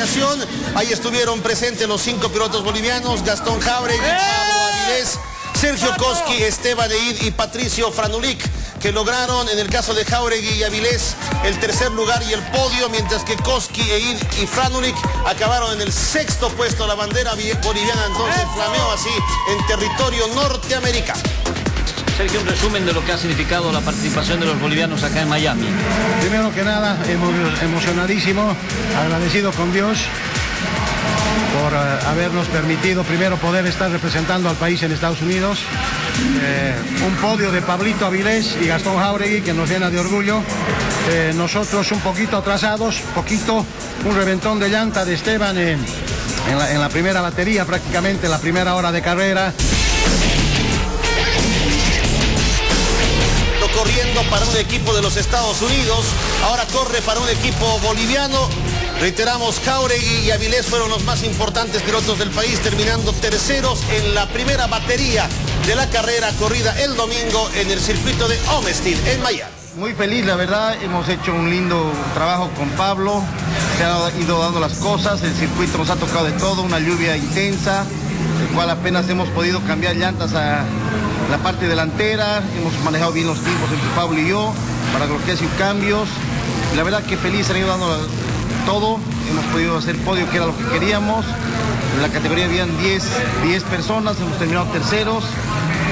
premiación. Ahí estuvieron presentes los cinco pilotos bolivianos, Gastón Jauregui, Pablo Avilés, Sergio Koski, Esteban Eid y Patricio Franulik, que lograron en el caso de Jauregui y Avilés el tercer lugar y el podio, mientras que Koski, Eid y Franulik acabaron en el sexto puesto. La bandera boliviana entonces flameó así en territorio norteamericano. Sergio, un resumen de lo que ha significado la participación de los bolivianos acá en Miami. Primero que nada, emocionadísimo, agradecido con Dios por eh, habernos permitido primero poder estar representando al país en Estados Unidos. Eh, un podio de Pablito Avilés y Gastón Jauregui que nos llena de orgullo. Eh, nosotros un poquito atrasados, poquito, un reventón de llanta de Esteban en, en la primera batería, prácticamente la primera hora de carrera. Para un equipo de los Estados Unidos, ahora corre para un equipo boliviano. Reiteramos, Jauregui y Avilés fueron los más importantes pilotos del país, terminando terceros en la primera batería de la carrera corrida el domingo en el circuito de Homestead, en Miami. Muy feliz, la verdad, hemos hecho un lindo trabajo con Pablo, se han ido dando las cosas, el circuito nos ha tocado de todo, una lluvia intensa, el cual apenas hemos podido cambiar llantas a la parte delantera, hemos manejado bien los tiempos entre Pablo y yo, para lo que cambios. La verdad que feliz han ido dando todo, hemos podido hacer podio que era lo que queríamos. En la categoría habían 10, 10 personas, hemos terminado terceros.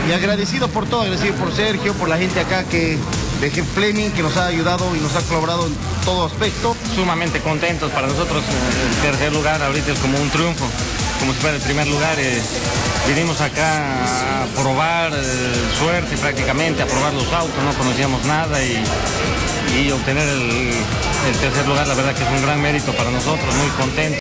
Y agradecido por todo, agradecido por Sergio, por la gente acá que de Jeff Fleming que nos ha ayudado y nos ha colaborado en todo aspecto. Sumamente contentos para nosotros, el tercer lugar ahorita es como un triunfo, como si fuera el primer lugar. Eh, vinimos acá a probar eh, suerte prácticamente, a probar los autos, no conocíamos nada y, obtener el, el tercer lugar, la verdad que es un gran mérito para nosotros, muy contentos.